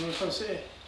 É Vamos fazer.